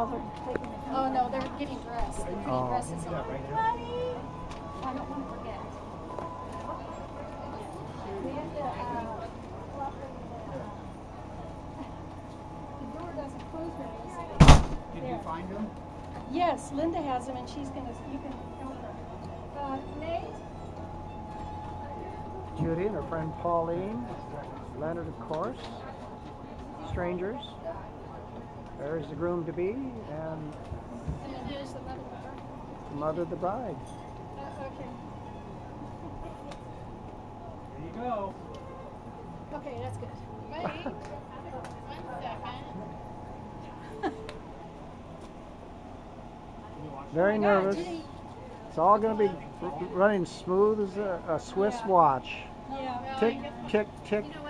Oh, no, they're getting dressed. They're putting Oh. dresses on. Honey, I don't want to forget. We have to, uh, the door doesn't close very easily. Did There. you find them? Yes, Linda has them and she's gonna, you can help her. Uh, Nate? Judy and her friend Pauline. Leonard, of course. Strangers. There's the groom to be and And then here's the mother. the mother of the bride. Uh, okay. There you go. Okay, that's good. Wait, one second. Very Oh my God, nervous. Judy. It's all going to be r- running smooth as a, a Swiss Yeah. watch. Yeah. Tick, tick, tick, You know